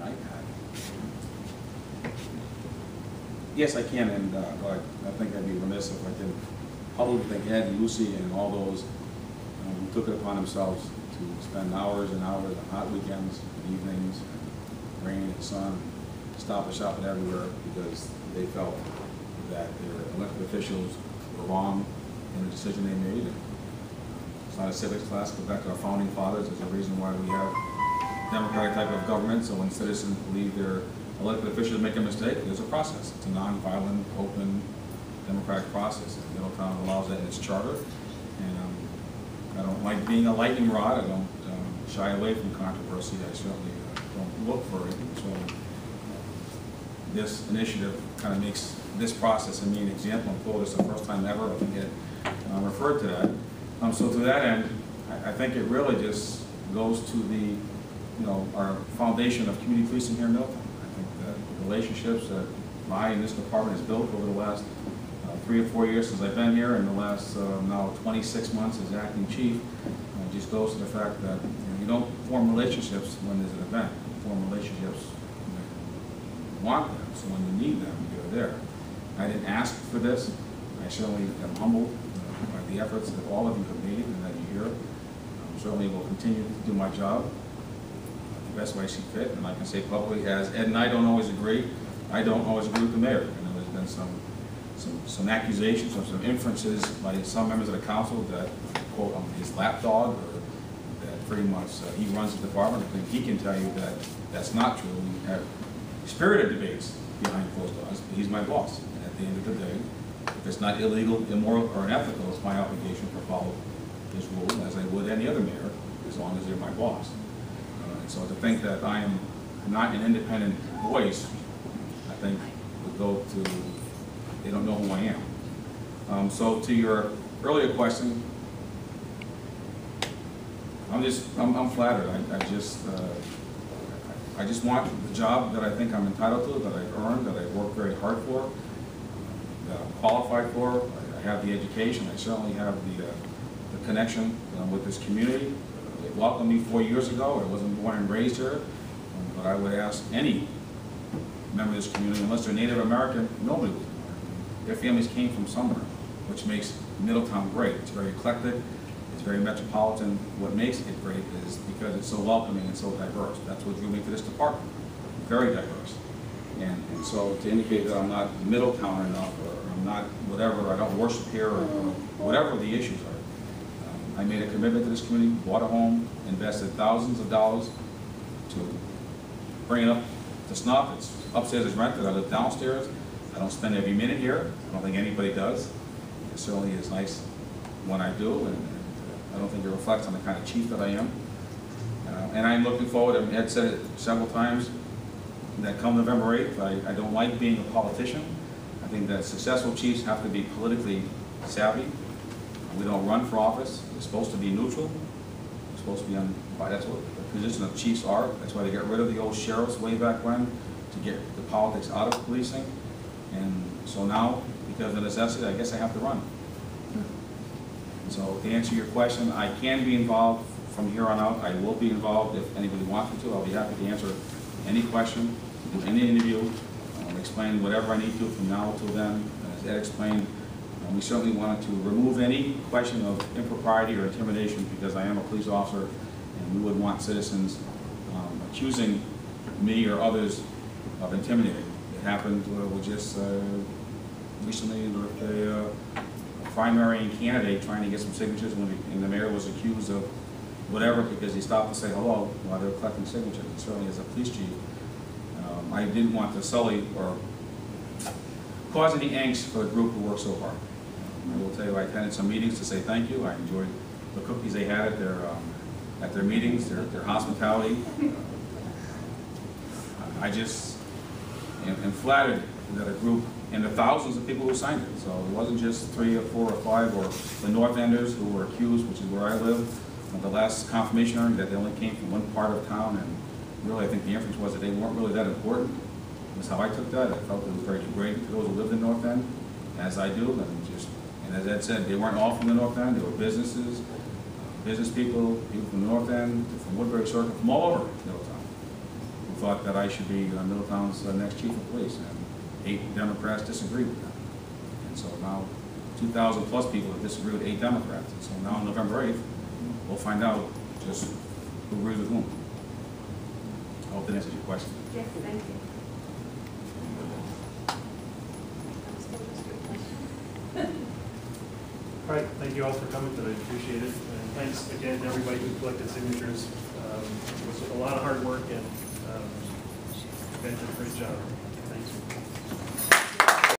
an iPad. Yes, I can, and, uh, but I think I'd be remiss if I didn't publicly thank Ed, Lucy, and all those um, who took it upon themselves to spend hours and hours on hot weekends, and evenings, and rain and sun, stop and shop everywhere, because they felt that their elected officials were wrong in the decision they made. And It's not a civics class, go back to our founding fathers, there's a reason why we have democratic type of government, so when citizens believe their elected officials make a mistake, there's a process. It's a non-violent, open, democratic process. And Middletown allows that in its charter. And um, I don't like being a lightning rod, I don't um, shy away from controversy, I certainly uh, don't look for it. So uh, this initiative kind of makes this process, and me, an example, and Florida, it's the first time ever I can get uh, referred to that. Um, So to that end, I I think it really just goes to the, you know, our foundation of community policing here in Middletown. I think the relationships that my and this department has built over the last uh, three or four years since I've been here, and the last uh, now 26 months as acting chief, uh, just goes to the fact that you know, you don't form relationships when there's an event. You form relationships when you want them, so when you need them, you're there. I didn't ask for this. I certainly am humbled uh, by the efforts that all of you have made and that you hear. Um, Certainly will continue to do my job best way she fit, and I can say publicly, as Ed and I don't always agree, I don't always agree with the mayor. Know there's been some, some, some accusations or some inferences by some members of the council that, quote, I'm his lapdog, or that pretty much uh, he runs the department. I think he can tell you that that's not true. We have spirited debates behind closed doors, but he's my boss. And at the end of the day, if it's not illegal, immoral, or unethical, it's my obligation to follow his rules as I would any other mayor, as long as they're my boss. So to think that I am not an independent voice, I think would go to, they don't know who I am. Um, So to your earlier question, I'm just, I'm, I'm flattered. I, I just, uh, I just want the job that I think I'm entitled to, that I've earned, that I've worked very hard for, that I'm qualified for. I- I have the education, I certainly have the, uh, the connection uh, with this community. They welcomed me four years ago, I wasn't born and raised here, but I would ask any member of this community, unless they're Native American, nobody was born. Their families came from somewhere, which makes Middletown great. It's very eclectic, it's very metropolitan. What makes it great is because it's so welcoming and so diverse. That's what drew me to this department, very diverse. And, and so to indicate that I'm not Middletown enough, or I'm not whatever, I don't worship here, or or whatever the issues are. I made a commitment to this community, bought a home, invested thousands of dollars to bring it up to snuff. It's upstairs is rented, I live downstairs. I don't spend every minute here. I don't think anybody does. It certainly is nice when I do, and uh, I don't think it reflects on the kind of chief that I am. Uh, And I'm looking forward, Ed said it several times, that come November 8th, I, I don't like being a politician. I think that successful chiefs have to be politically savvy. We don't run for office. We're supposed to be neutral. We're supposed to be on, that's what the position of chiefs are. That's why they got rid of the old sheriffs way back when, to get the politics out of policing. And so now, because of necessity, I guess I have to run. So to answer your question, I can be involved from here on out. I will be involved if anybody wants me to. I'll be happy to answer any question, any interview, um, explain whatever I need to from now till then. As Ed explained, um, we certainly wanted to remove any question of impropriety or intimidation because I am a police officer and we would want citizens um, accusing me or others of intimidating. It happened uh, just uh, recently with a uh, primary candidate trying to get some signatures when the- and the mayor was accused of whatever because he stopped to say hello while they were collecting signatures. And certainly as a police chief, um, I didn't want to sully or cause any angst for the group who worked so hard. I will tell you, I attended some meetings to say thank you. I enjoyed the cookies they had at their, um, at their meetings, their, their hospitality. I just am am flattered that a group, and the thousands of people who signed it, so it wasn't just three or four or five, or the North Enders who were accused, which is where I live, the last confirmation hearing, that they only came from one part of town, and really, I think the inference was that they weren't really that important. That's how I took that, I felt it was very degrading to those who lived in North End, as I do, and and as Ed said, they weren't all from the North End, they were businesses, business people, people from the North End, from Woodbury Circle, from all over Middletown who thought that I should be uh, Middletown's uh, next chief of police, and eight Democrats disagreed with that. And so now, two thousand plus people have disagreed with eight Democrats, and so now on November eighth, we'll find out just who agrees with whom. I hope that answers your question. Yes, thank you. All right, thank you all for coming I appreciate it. And thanks again to everybody who collected signatures. Um, It was a lot of hard work and um, you guys did a great job.